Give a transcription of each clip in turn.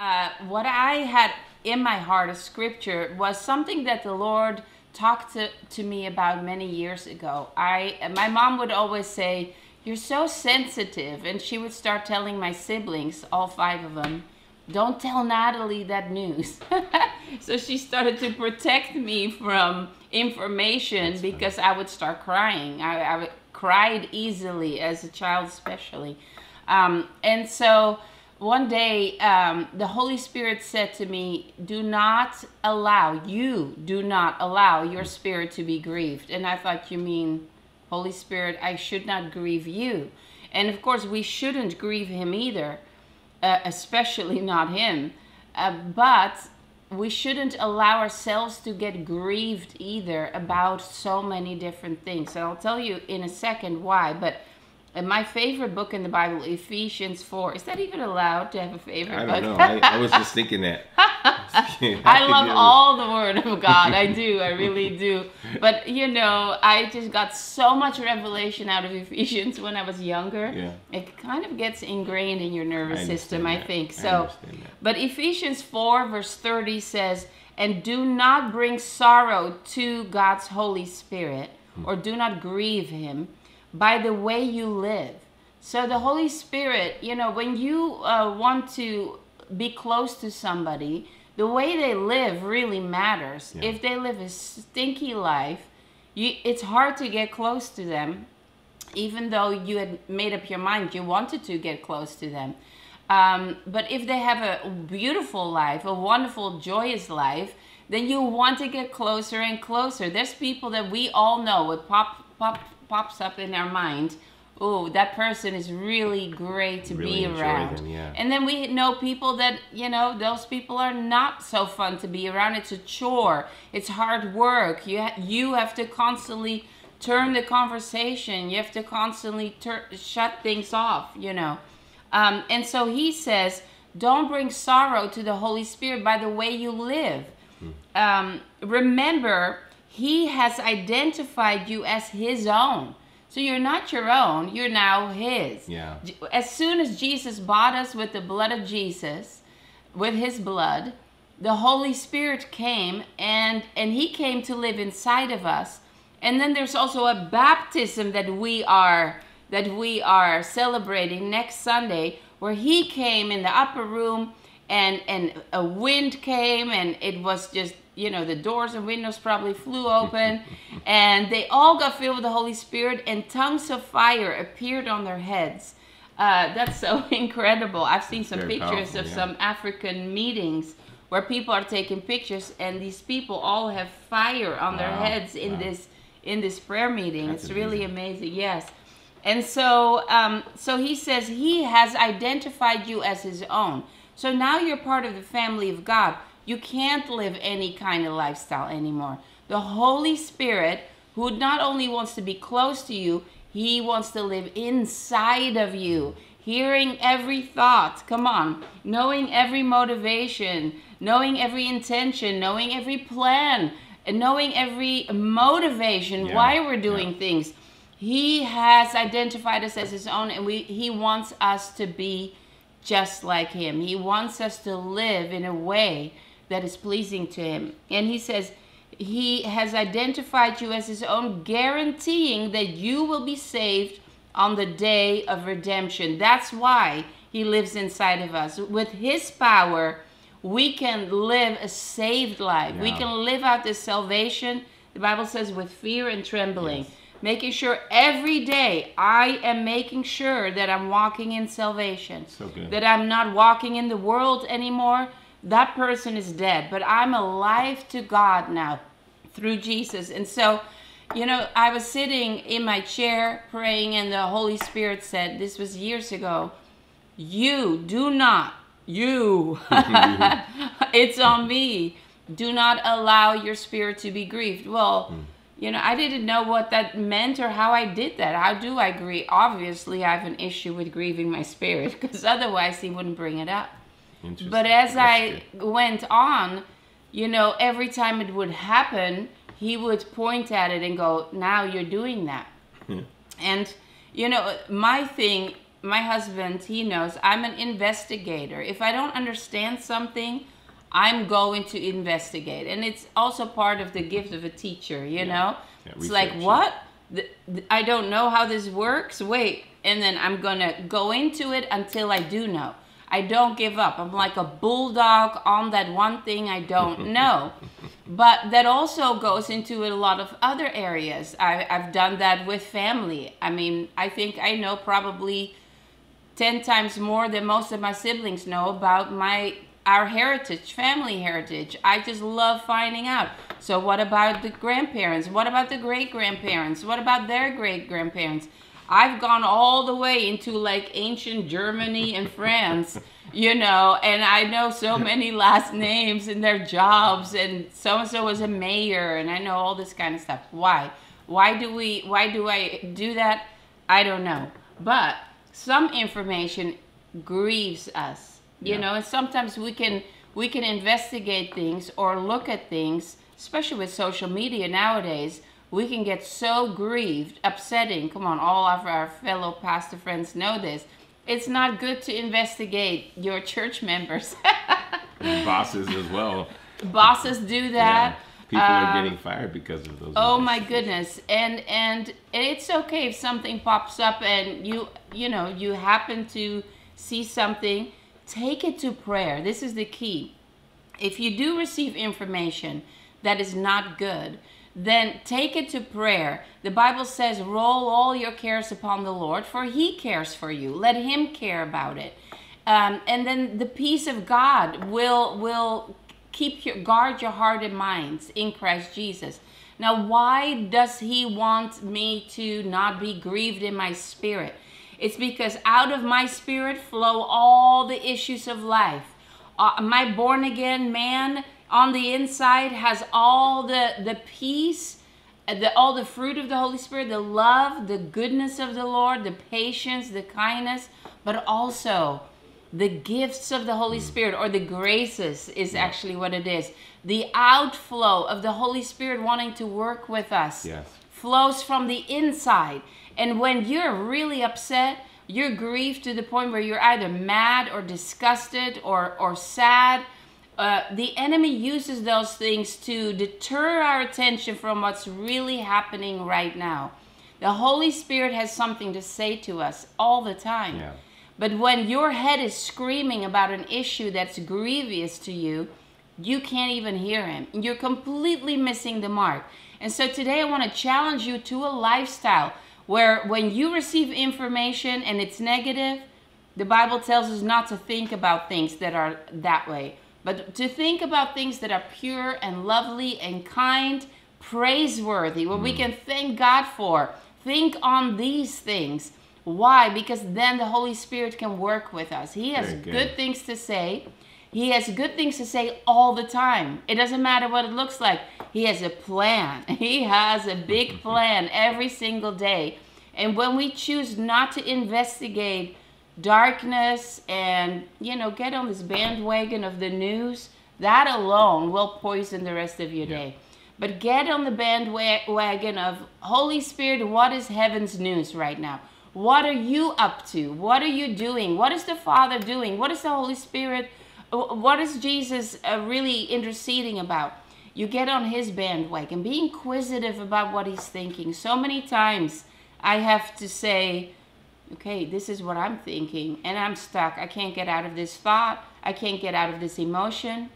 uh, what I had in my heart of scripture was something that the Lord talked to, to me about many years ago. I my mom would always say, "You're so sensitive," and she would start telling my siblings, all five of them, "Don't tell Nathalie that news." so she started to protect me from information That's because I would start crying. I, I cried easily as a child, especially, um, and so one day um, the holy spirit said to me do not allow you do not allow your spirit to be grieved. And i thought you mean holy spirit i should not grieve you. And of course we shouldn't grieve him either uh, especially not him. Uh, but we shouldn't allow ourselves to get grieved either about so many different things. And i'll tell you in a second why but and my favorite book in the Bible, Ephesians 4. Is that even allowed to have a favorite I don't know. I, I was just thinking that. I love all the Word of God. I do. I really do. But, you know, I just got so much revelation out of Ephesians when I was younger. Yeah. It kind of gets ingrained in your nervous I system, understand I think. So, that. but Ephesians 4, verse 30 says, And do not bring sorrow to God's Holy Spirit, Hmm. or do not grieve Him by the way you live. So, the Holy Spirit, you know, when you uh, want to be close to somebody, the way they live really matters. Yeah. If they live a stinky life, you, it's hard to get close to them even though you had made up your mind you wanted to get close to them. Um, but if they have a beautiful life, a wonderful, joyous life, then you want to get closer and closer. There's people that we all know, it pop, pop, pops up in our mind. Oh, that person is really great to Really be around. them, yeah. And then we know people that, you know, those people are not so fun to be around. It's a chore. It's hard work. You ha- you have to constantly turn the conversation. You have to constantly tur- shut things off, you know. Um, and so he says, don't bring sorrow to the Holy Spirit by the way you live. Um, remember, he has identified you as his own. So you're not your own, you're now his. Yeah. As soon as Jesus bought us with the blood of Jesus, with his blood, the Holy Spirit came and and he came to live inside of us. And then there's also a baptism that we are that we are celebrating next Sunday where he came in the upper room and and a wind came and it was just you know the doors and windows probably flew open and they all got filled with the holy spirit and tongues of fire appeared on their heads uh, that's so incredible i've seen some Very pictures powerful, of yeah. some african meetings where people are taking pictures and these people all have fire on their heads in wow. this in this prayer meeting That's it's really amazing yes and so, um, so he says he has identified you as his own. So now you're part of the family of God. You can't live any kind of lifestyle anymore. The Holy Spirit, who not only wants to be close to you, he wants to live inside of you, hearing every thought. Come on, knowing every motivation, knowing every intention, knowing every plan, and knowing every motivation Yeah, why we're doing yeah. things. He has identified us as his own, and we he wants us to be just like him. He wants us to live in a way that is pleasing to him. And he says he has identified you as his own, guaranteeing that you will be saved on the day of redemption. That's why he lives inside of us. With his power, we can live a saved life. We can live out this salvation, the Bible says, with fear and trembling. Yes. Making sure every day I am making sure that I'm walking in salvation. So. That I'm not walking in the world anymore. That person is dead. But I'm alive to God now through Jesus. And so, you know, I was sitting in my chair praying, and the Holy Spirit said, This was years ago, you do not, you, it's on me. Do not allow your spirit to be grieved. Well, hmm. you know, I didn't know what that meant or how I did that. How do I grieve? Obviously, I have an issue with grieving my spirit because otherwise he wouldn't bring it up. But as I went on, you know, every time it would happen, he would point at it and go, Now you're doing that. good. And, you know, my thing my husband, he knows I'm an investigator. If I don't understand something, I'm going to investigate. And it's also part of the gift of a teacher, you know? Yeah, it's like, what? Th- th- I don't know how this works. Wait. And then I'm going to go into it until I do know. I don't give up. I'm like a bulldog on that one thing I don't know. but that also goes into a lot of other areas. I, I've done that with family. I mean, I think I know probably 10 times more than most of my siblings know about my our heritage family heritage i just love finding out so what about the grandparents what about the great grandparents what about their great grandparents i've gone all the way into like ancient germany and france you know and i know so many last names and their jobs and so and so was a mayor and i know all this kind of stuff. Why? Why do we why do i do that? I don't know. But some information grieves us you Yeah. know and sometimes we can we can investigate things or look at things especially with social media nowadays we can get so grieved upsetting come on all of our fellow pastor friends know this it's not good to investigate your church members And bosses as well. bosses do that People are Um, getting fired because of those. Oh my goodness. And and it's okay if something pops up and you you know, you happen to see something, take it to prayer. This is the key. If you do receive information that is not good, then take it to prayer. The Bible says, "Roll all your cares upon the Lord, for he cares for you. Let him care about it." Um, and then the peace of God will will keep your guard your heart and minds in Christ Jesus. Now, why does he want me to not be grieved in my spirit? It's because out of my spirit flow all the issues of life. Uh, my born again man on the inside has all the the peace uh, the, all the fruit of the Holy Spirit, the love, the goodness of the Lord, the patience, the kindness, but also the gifts of the Holy Spirit or the graces is actually what it is. The outflow of the Holy Spirit wanting to work with us Yes. flows from the inside. And when you're really upset, you're grieved to the point where you're either mad or disgusted or, or sad. Uh, the enemy uses those things to deter our attention from what's really happening right now. The Holy Spirit has something to say to us all the time. Yeah. But when your head is screaming about an issue that's grievous to you, you can't even hear him. You're completely missing the mark. And so today I want to challenge you to a lifestyle where when you receive information and it's negative, the Bible tells us not to think about things that are that way, but to think about things that are pure and lovely and kind, praiseworthy, what we hmm. can thank God for. Think on these things. Why? Because then the Holy Spirit can work with us. He has good. good things to say. He has good things to say all the time. It doesn't matter what it looks like. He has a plan. He has a big plan every single day. And when we choose not to investigate darkness and, you know, get on this bandwagon of the news, that alone will poison the rest of your day. But get on the bandwagon of Holy Spirit, what is heaven's news right now? What are you up to? What are you doing? What is the Father doing? What is the Holy Spirit? What is Jesus uh, really interceding about? You get on his bandwagon. Be inquisitive about what he's thinking. So many times I have to say, okay, this is what I'm thinking, and I'm stuck. I can't get out of this thought. I can't get out of this emotion.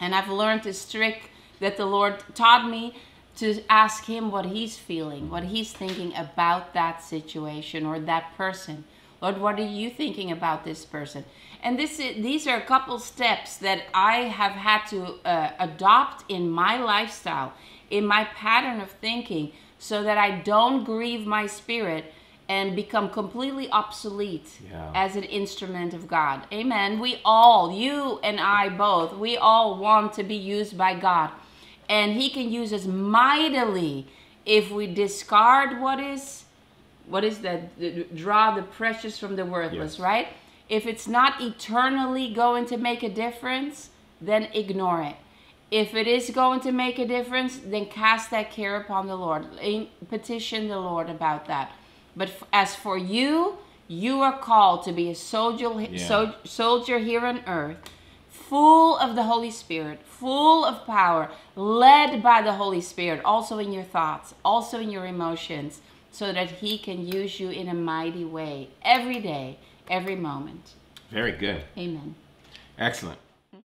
And I've learned this trick that the Lord taught me to ask Him what He's feeling, what He's thinking about that situation or that person. Lord, what are you thinking about this person? And this is, these are a couple steps that I have had to uh, adopt in my lifestyle, in my pattern of thinking, so that I don't grieve my spirit and become completely obsolete Yeah. as an instrument of God. Amen. We all, you and I both, we all want to be used by God. And He can use us mightily if we discard what is, what is that? The- Draw the precious from the worthless, Yes. right? If it's not eternally going to make a difference, then ignore it. If it is going to make a difference, then cast that care upon the Lord. Petition the Lord about that. But f- as for you, You are called to be a soldier, Yeah. so, soldier here on earth, full of the Holy Spirit, full of power, led by the Holy Spirit, also in your thoughts, also in your emotions, so that He can use you in a mighty way every day, every moment. Very good. Amen. Excellent.